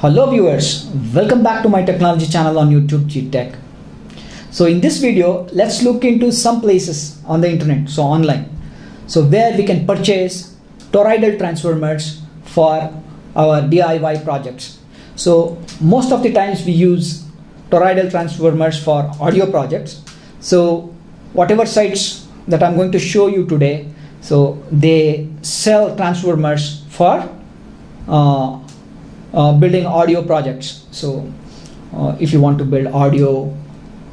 Hello viewers, welcome back to my technology channel on YouTube Gtech. So in this video, let's look into some places on the internet, so online. So where we can purchase toroidal transformers for our DIY projects. So most of the times we use toroidal transformers for audio projects. So whatever sites that I'm going to show you today, so they sell transformers for uh, uh, building audio projects. So, uh, if you want to build audio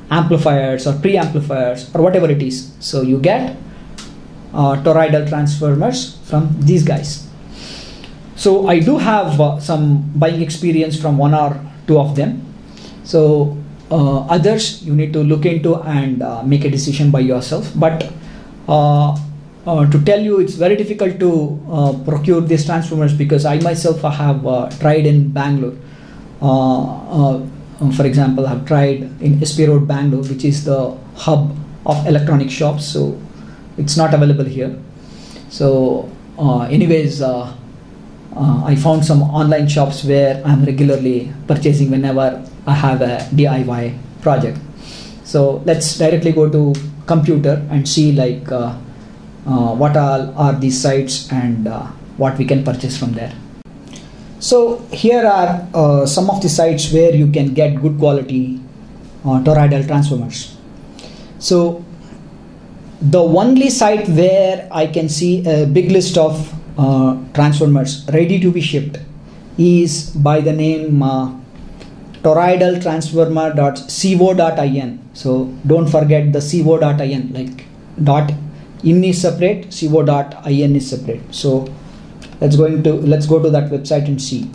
amplifiers or preamplifiers or whatever it is, so you get uh, toroidal transformers from these guys. So, I do have uh, some buying experience from one or two of them. So, uh, others you need to look into and make a decision by yourself. But uh, to tell you it's very difficult to uh, procure these transformers because I myself have uh, tried in Bangalore. for example, I've tried in SP Road, Bangalore, which is the hub of electronic shops. So it's not available here. So, anyways, I found some online shops where I'm regularly purchasing whenever I have a DIY project. So let's directly go to computer and see like uh, uh, what all are these sites and uh, what we can purchase from there. So here are uh, some of the sites where you can get good quality toroidal transformers. So the only site where I can see a big list of uh, transformers ready to be shipped is by the name uh, toroidaltransformer.co.in. So don't forget the co.in like dot in is separate co.in is separate. So let's go into let's go to that website and see.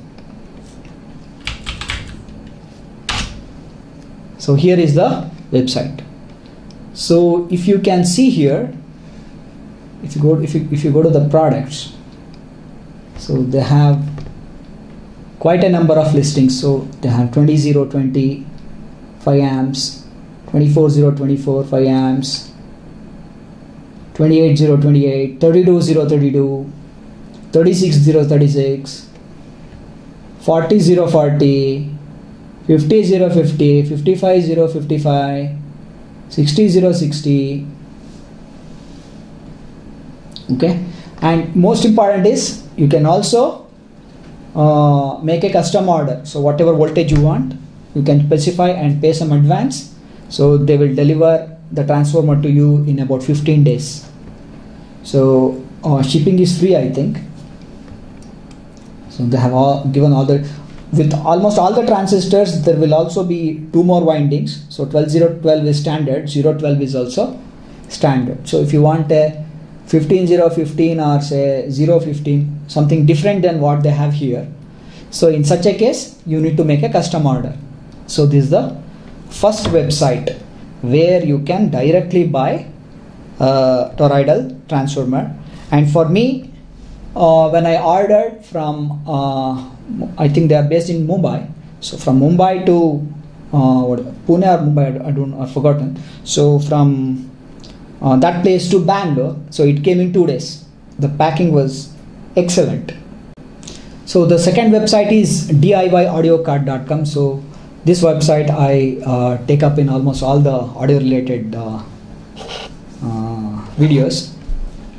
So here is the website. So if you can see here if you go if you, if you go to the products so they have quite a number of listings. So they have 20020 5 amps 24024 5 amps 28028 32032 36036 40040 50050 55055 60060 okay? And most important is you can also uh, make a custom order. So whatever voltage you want you can specify and pay some advance. So they will deliver the transformer to you in about 15 days. So uh, shipping is free i think. So they have all given all the with almost all the transistors there will also be two more windings. So 12012 is standard 012 is also standard. So if you want a 15015 or say 015 something different than what they have here. So in such a case you need to make a custom order. So this is the first website where you can directly buy uh, toroidal transformer. And for me uh, when I ordered from uh, I think they are based in Mumbai. So from Mumbai to uh, what, Pune or Mumbai I don't I've forgotten. So from uh, that place to Bangalore so it came in two days. The packing was excellent. So the second website is diyaudiocart.com so this website I uh, take up in almost all the audio related uh, uh, videos.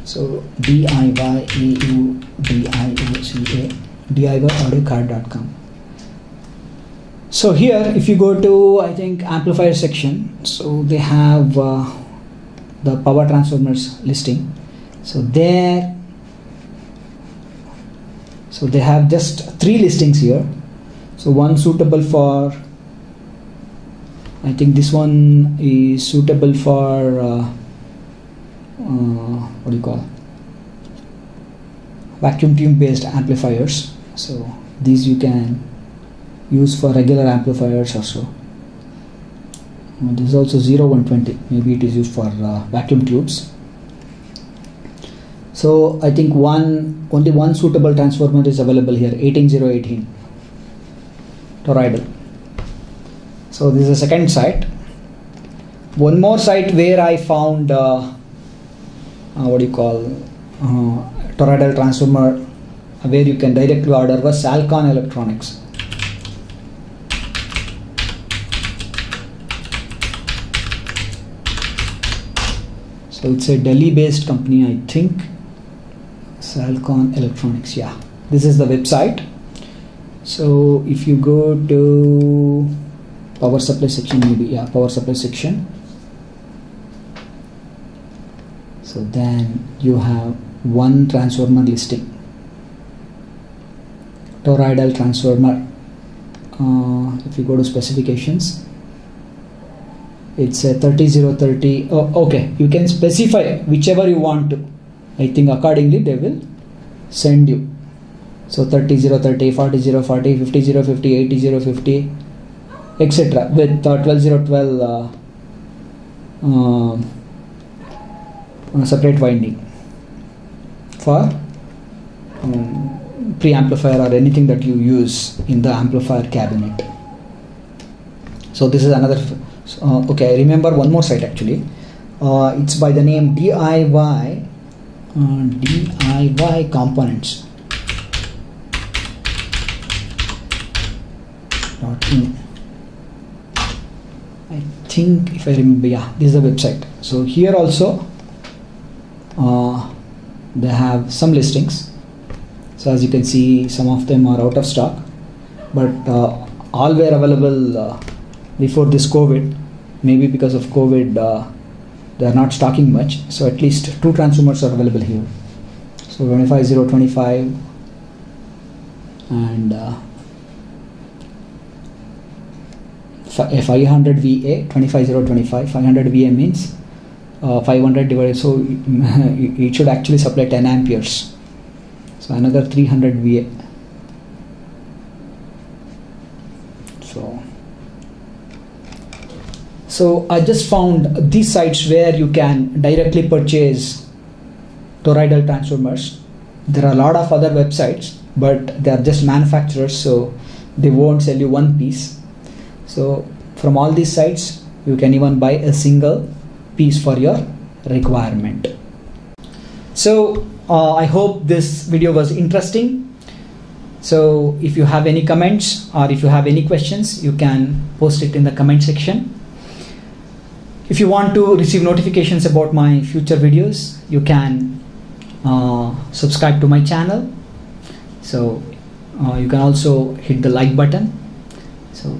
So D-I-Y-A-U-D-I-O-C-A so here if you go to I think amplifier section so they have uh, the power transformers listing. So there so they have just three listings here. So one suitable for I think this one is suitable for uh, uh, what do you call? Vacuum tube based amplifiers. So these you can use for regular amplifiers also. And this is also 0120 maybe it is used for uh, vacuum tubes. So I think one only one suitable transformer is available here 18018 toroidal so this is the second site. One more site where I found uh, uh what do you call uh, toroidal transformer uh, where you can directly order was Salcon Electronics. So it's a Delhi based company, I think. Salcon Electronics, yeah. This is the website. So if you go to power supply section maybe yeah power supply section. So then you have one transformer listing. Toroidal transformer. Uh, if you go to specifications it's a 30030 oh, okay you can specify whichever you want to. I think accordingly they will send you. So 30030 40040 50050 80050 etc with uh, 12012 uh, uh, separate winding for um, preamplifier or anything that you use in the amplifier cabinet. So this is another uh, okay i remember one more site actually. Uh, it's by the name diy uh, diy components. Dot in think if i remember yeah this is the website. So here also uh, they have some listings. So as you can see some of them are out of stock. But uh, all were available uh, before this covid. Maybe because of covid uh, they are not stocking much. So at least two transformers are available here. So 25025 and uh, a 500 va 25025 500 va means uh, 500 divided so it should actually supply 10 amperes so another 300 va so so I just found these sites where you can directly purchase toroidal transformers. There are a lot of other websites, but they are just manufacturers, so they won't sell you one piece. So from all these sites, you can even buy a single piece for your requirement. So uh, I hope this video was interesting. So if you have any comments or if you have any questions, you can post it in the comment section. If you want to receive notifications about my future videos, you can uh, subscribe to my channel. So uh, you can also hit the like button. So